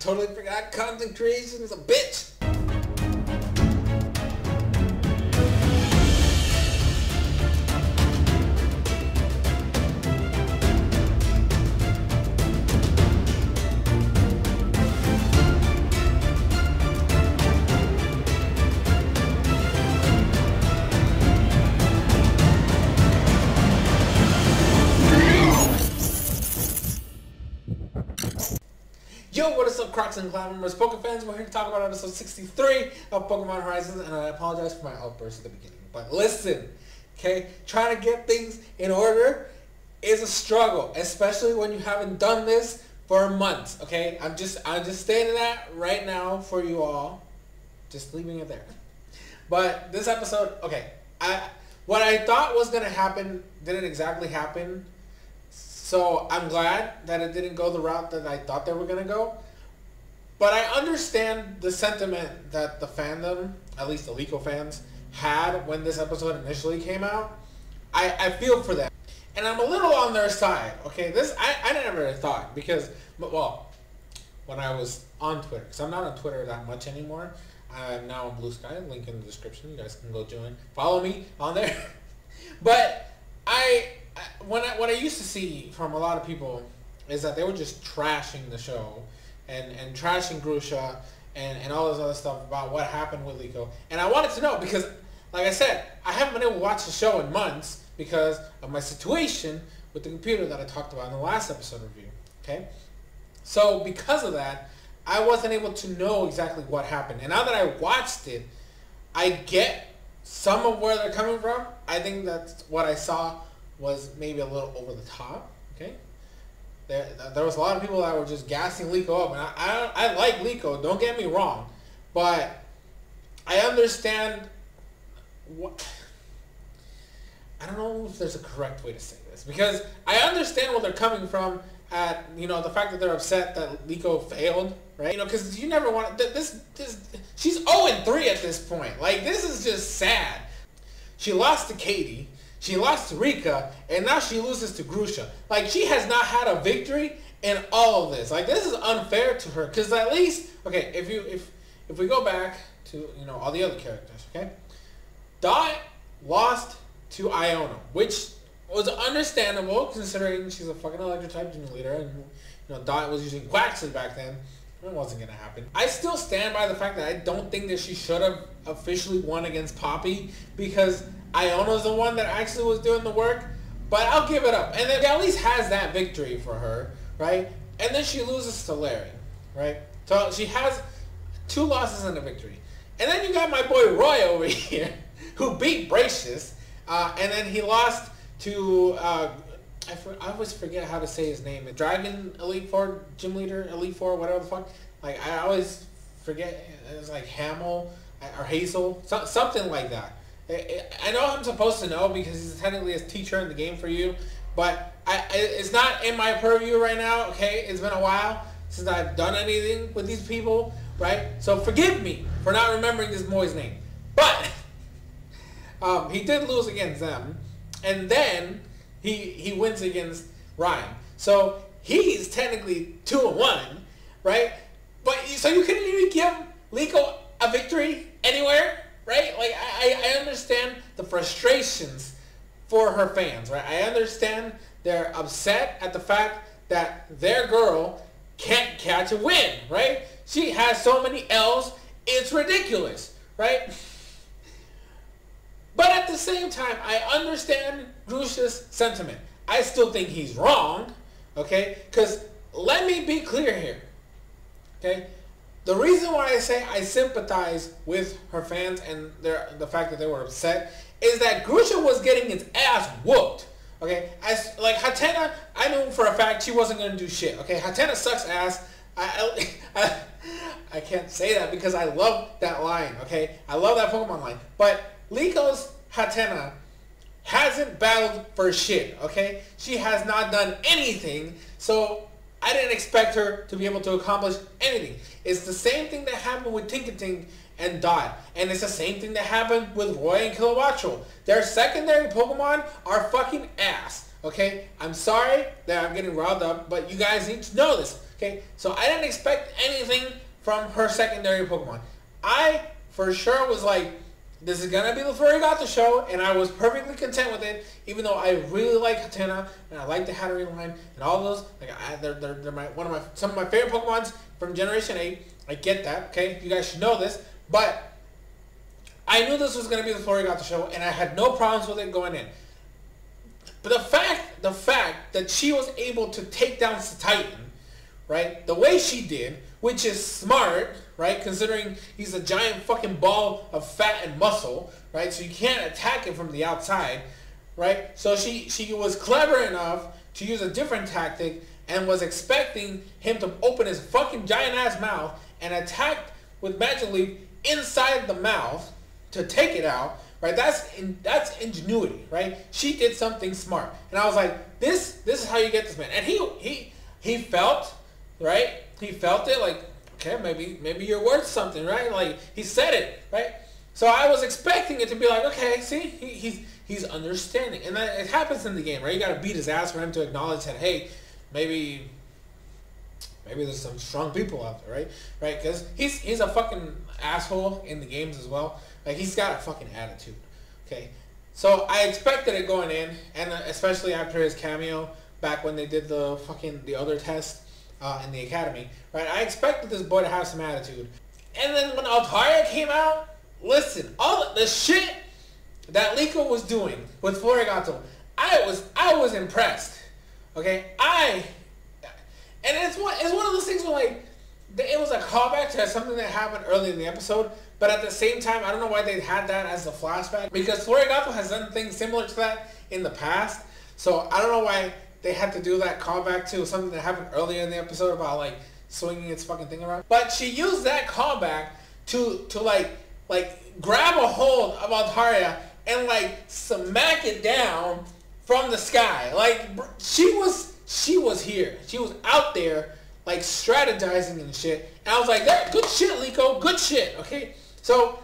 totally forgot content creation is a bitch. Yo, what is up, Crocs and Clown members, Pokemon fans? We're here to talk about episode 63 of Pokemon Horizons, and I apologize for my outburst at the beginning. But listen, okay, trying to get things in order is a struggle, especially when you haven't done this for months. Okay, I'm just I'm just stating that right now for you all, just leaving it there. But this episode, okay, I what I thought was gonna happen didn't exactly happen. So I'm glad that it didn't go the route that I thought they were gonna go. But I understand the sentiment that the fandom, at least the Liko fans, had when this episode initially came out. I, I feel for them. And I'm a little on their side. Okay, this I, I never thought because well, when I was on Twitter, because I'm not on Twitter that much anymore. I'm now on Blue Sky. Link in the description. You guys can go join. Follow me on there. but when I, what I used to see from a lot of people is that they were just trashing the show and, and trashing Grusha and, and all this other stuff about what happened with Liko. And I wanted to know because, like I said, I haven't been able to watch the show in months because of my situation with the computer that I talked about in the last episode review. Okay? So because of that, I wasn't able to know exactly what happened. And now that I watched it, I get some of where they're coming from. I think that's what I saw was maybe a little over the top. Okay, there there was a lot of people that were just gassing Liko up, and I I, I like Liko. Don't get me wrong, but I understand what. I don't know if there's a correct way to say this because I understand where they're coming from at you know the fact that they're upset that Liko failed, right? You know, because you never want this. This she's 0 and 3 at this point. Like this is just sad. She lost to Katy. She lost to Rika, and now she loses to Grusha. Like, she has not had a victory in all of this. Like, this is unfair to her. Because at least, okay, if you if if we go back to, you know, all the other characters, okay? Dot lost to Iono, which was understandable considering she's a fucking electric type gym leader, and, you know, Dot was using Quaxly back then. It wasn't gonna happen. I still stand by the fact that I don't think that she should have officially won against Poppy because Iono's the one that actually was doing the work. But I'll give it up. And then at least has that victory for her, right? And then she loses to Larry, right? So she has two losses and a victory. And then you got my boy Roy over here, who beat Brassius, uh, and then he lost to uh, I, for, I always forget how to say his name. Dragon Elite Four gym leader, Elite Four, whatever the fuck. Like I always forget. It's like Hamel or Hazel, so, something like that. I know I'm supposed to know because he's technically a teacher in the game for you, but I, it's not in my purview right now. Okay, it's been a while since I've done anything with these people, right? So forgive me for not remembering this boy's name, but um, he did lose against them, and then he he wins against Ryme. So he's technically two and one, right? But so you couldn't even give Liko a victory anywhere right? Like I, I understand the frustrations for her fans, right? I understand they're upset at the fact that their girl can't catch a win, right? She has so many L's, it's ridiculous, right? But at the same time, I understand Grusha's sentiment. I still think he's wrong, okay? Because let me be clear here, okay? The reason why I say I sympathize with her fans and their, the fact that they were upset is that Grusha was getting his ass whooped. Okay, as like Hatenna, I knew for a fact she wasn't gonna do shit. Okay, Hatenna sucks ass. I, I, I can't say that because I love that line. Okay, I love that Pokemon line. But Liko's Hatenna hasn't battled for shit. Okay, she has not done anything. So I didn't expect her to be able to accomplish anything. It's the same thing that happened with Tinkaton and Dot. And it's the same thing that happened with Roy and Kilowattrel. Their secondary Pokemon are fucking ass. Okay? I'm sorry that I'm getting riled up, but you guys need to know this. Okay, so I didn't expect anything from her secondary Pokemon. I for sure was like, this is gonna be the Floragato show, and I was perfectly content with it, even though I really like Hatenna and I like the Hatterene line and all those. Like, I, they're, they're, they're my one of my some of my favorite Pokemons from Generation Eight. I get that. Okay, you guys should know this, but I knew this was gonna be the Floragato show, and I had no problems with it going in. But the fact, the fact that she was able to take down Cetitan, right, the way she did, which is smart, right, considering he's a giant fucking ball of fat and muscle, right, so you can't attack him from the outside, right, so she, she was clever enough to use a different tactic and was expecting him to open his fucking giant ass mouth and attack with Magic Leaf inside the mouth to take it out, right? That's in, that's ingenuity, right? She did something smart, and I was like, this this is how you get this man. And he he he felt right. He felt it like, okay, maybe maybe you're worth something, right? Like he said it, right? So I was expecting it to be like, okay, see, he, he's he's understanding, and that, it happens in the game, right? You got to beat his ass for him to acknowledge that, hey, maybe maybe there's some strong people out there, right? Right? Because he's he's a fucking asshole in the games as well. Like he's got a fucking attitude. Okay, so I expected it going in, and uh, especially after his cameo back when they did the fucking the other test uh, in the academy, right? I expected this boy to have some attitude, and then when Altaria came out, listen, all the shit that Liko was doing with Floragato, I was I was impressed. Okay, I and it's one it's one of those things where like it was a callback to something that happened early in the episode, but at the same time, I don't know why they had that as a flashback because Floragato has done things similar to that in the past. So I don't know why they had to do that callback to something that happened earlier in the episode about like swinging its fucking thing around. But she used that callback to to like like grab a hold of Altaria and like smack it down from the sky. Like she was she was here. She was out there like strategizing and shit. And I was like, that good shit, Liko, good shit. Okay, so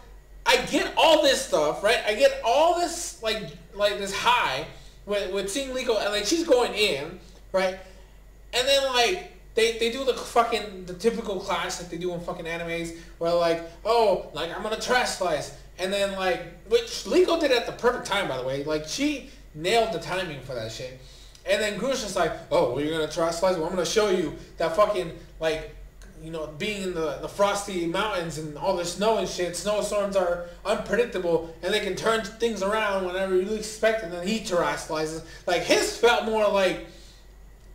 I get all this stuff, right? I get all this like like this high with with seeing Liko and like she's going in, right? And then like they, they do the fucking the typical class that they do in fucking animes where like oh like I'm gonna trash slice and then like which Liko did at the perfect time by the way like she nailed the timing for that shit and then Grusha's like, oh, well, you're to try slice? Well, I'm to show you that fucking, like, you know, being in the, the frosty mountains and all the snow and shit, snowstorms are unpredictable and they can turn things around whenever you expect it. And then he terastallizes. Like, his felt more like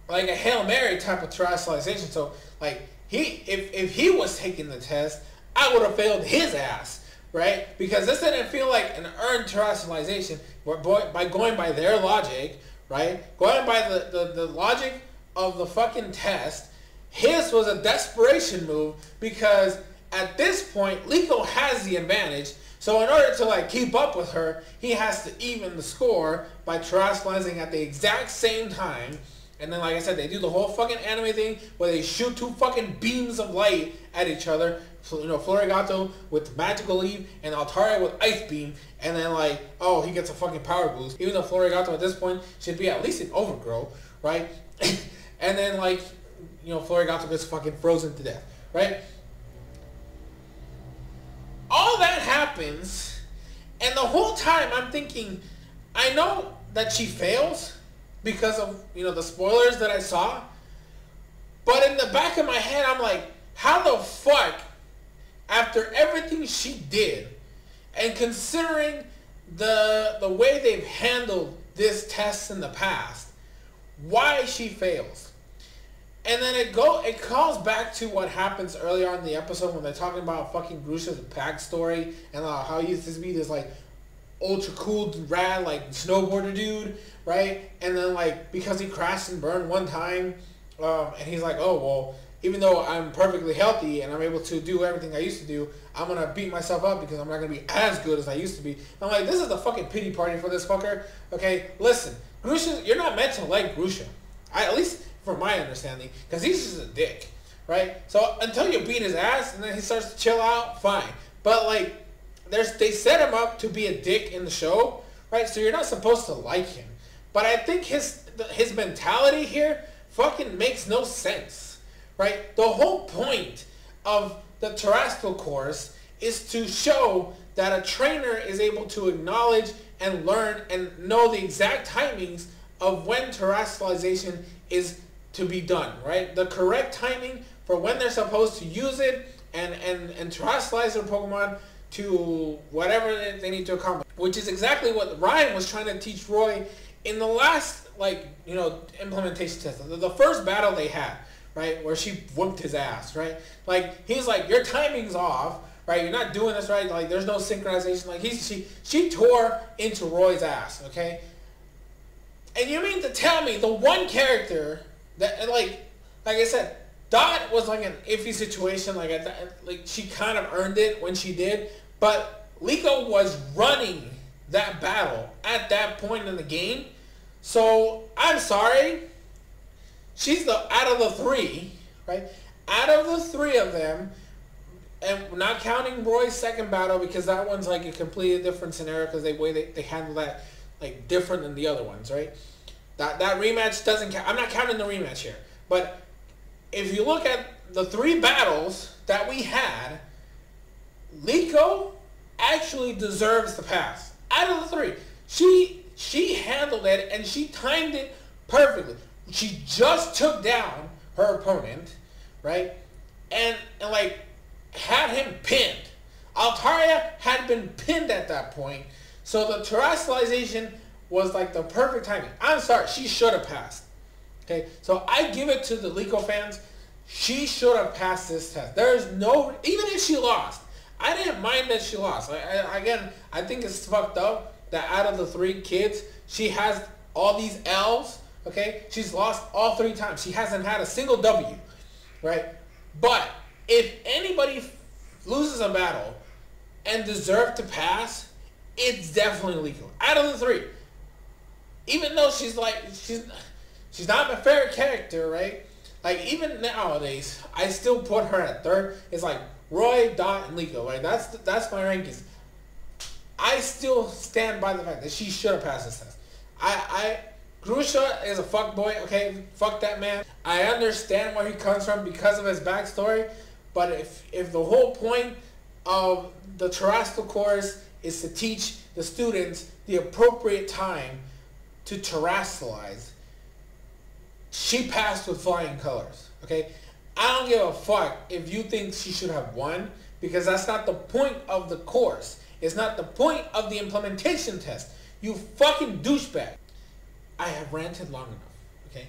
like a Hail Mary type of terastallization. So, like, he if, if he was taking the test, I would have failed his ass, right? Because this didn't feel like an earned terastallization by going by their logic right? Going by the, the, the logic of the fucking test, his was a desperation move because at this point, Liko has the advantage. So in order to like keep up with her, he has to even the score by terastallizing at the exact same time. And then, like I said, they do the whole fucking anime thing where they shoot two fucking beams of light at each other. You know, Floragato with Magical Leaf and Altaria with Ice Beam. And then, like, oh, he gets a fucking power boost. Even though Floragato at this point should be at least an overgrow, right? and then, like, you know, Floragato gets fucking frozen to death, right? All that happens, and the whole time I'm thinking, I know that she fails, because of you know the spoilers that I saw. But in the back of my head, I'm like, how the fuck, after everything she did, and considering the the way they've handled this test in the past, why she fails. And then it go it calls back to what happens earlier on in the episode when they're talking about fucking Grusha's backstory and uh, how he used to be this like ultra cool rad like snowboarder dude right? And then like because he crashed and burned one time, um, and he's like, oh well, even though I'm perfectly healthy and I'm able to do everything I used to do, I'm gonna beat myself up because I'm not gonna be as good as I used to be. I'm like, this is a fucking pity party for this fucker. Okay, listen, Grusha, you're not meant to like Grusha. I, at least from my understanding, because he's just a dick, right? So until you beat his ass and then he starts to chill out, fine. But like, there's they set him up to be a dick in the show, right? So you're not supposed to like him. But I think his his mentality here fucking makes no sense, right? The whole point of the terastal course is to show that a trainer is able to acknowledge and learn and know the exact timings of when terastallization is to be done, right? The correct timing for when they're supposed to use it and, and, and terastallize their Pokemon to whatever they need to accomplish. Which is exactly what Ryme was trying to teach Roy in the last, like, you know, implementation test. The, the first battle they had, right, where she whooped his ass, right? Like, he's like, your timing's off, right? You're not doing this right. Like, there's no synchronization. Like, he's, she, she tore into Roy's ass, okay? And you mean to tell me the one character that, like, like I said, Dot was like an iffy situation. Like, like she kind of earned it when she did, but Liko was running that battle at that point in the game. So I'm sorry. She's the out of the three, right? Out of the three of them, and not counting Roy's second battle because that one's like a completely different scenario because the way they, they handle that like different than the other ones, right? That that rematch doesn't count. I'm not counting the rematch here, but if you look at the three battles that we had, Liko actually deserves the pass. Out of the three, she she handled it and she timed it perfectly. She just took down her opponent, right? And, and like had him pinned. Altaria had been pinned at that point. So the terastallization was like the perfect timing. I'm sorry, she should have passed. Okay, so I give it to the Liko fans. She should have passed this test. There's no, even if she lost, I didn't mind that she lost. I, I, again, I think it's fucked up that out of the three kids, she has all these L's. Okay, she's lost all three times. She hasn't had a single W, right? But if anybody loses a battle and deserve to pass, it's definitely Liko. Out of the three, even though she's like she's she's not my favorite character, right? Like even nowadays, I still put her at third. It's like Roy, Dot, and Liko. Right? That's that's my rankings. I still stand by the fact that she should have passed this test. I I Grusha is a fuck boy. Okay, fuck that man. I understand where he comes from because of his backstory, but if if the whole point of the terastal course is to teach the students the appropriate time to terastallize, she passed with flying colors. Okay, I don't give a fuck if you think she should have won because that's not the point of the course. It's not the point of the implementation test. You fucking douchebag. I have ranted long enough. Okay,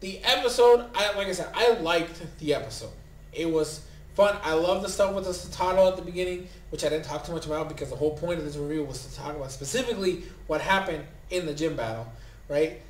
the episode. I like I said, I liked the episode. It was fun. I love the stuff with the Citadel at the beginning, which I didn't talk too much about because the whole point of this review was to talk about specifically what happened in the gym battle, right?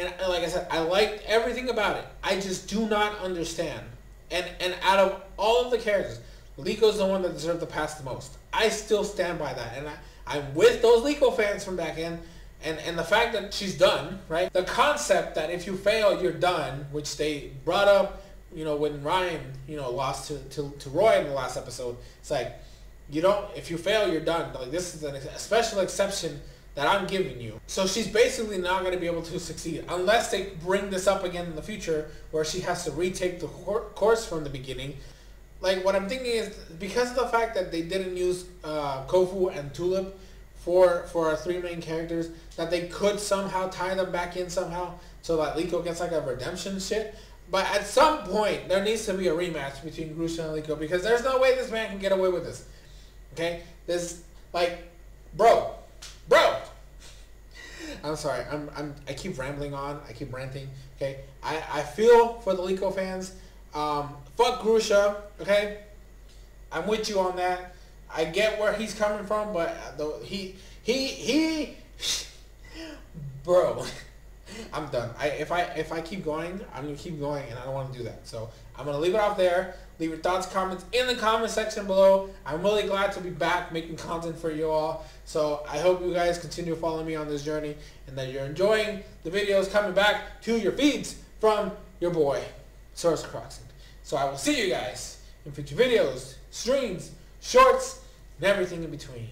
and, and like I said, I liked everything about it. I just do not understand. And and out of all of the characters, Liko's the one that deserved the pass the most. I still stand by that, and I, I'm with those Liko fans from back in. And, and the fact that she's done, right? The concept that if you fail, you're done, which they brought up, you know, when Ryme, you know, lost to, to, to Roy in the last episode. It's like, you don't, if you fail, you're done. Like, this is a special exception that I'm giving you. So she's basically not going to be able to succeed unless they bring this up again in the future where she has to retake the course from the beginning. Like what I'm thinking is because of the fact that they didn't use uh, Kofu and Tulip for for our three main characters, that they could somehow tie them back in somehow so that Liko gets like a redemption shit. But at some point, there needs to be a rematch between Grusha and Liko because there's no way this man can get away with this. Okay? This, like, bro, bro. I'm sorry. I'm, I'm I keep rambling on. I keep ranting. Okay. I, I feel for the Liko fans. Um, fuck Grusha. Okay. I'm with you on that. I get where he's coming from, but the, he he he, bro. I'm done. I if I if I keep going, I'm gonna keep going, and I don't want to do that. So I'm gonna leave it off there. Leave your thoughts, comments in the comment section below. I'm really glad to be back making content for you all. So I hope you guys continue following me on this journey, and that you're enjoying the videos coming back to your feeds from your boy, Soresan Crockxen. So I will see you guys in future videos, streams, shorts, and everything in between.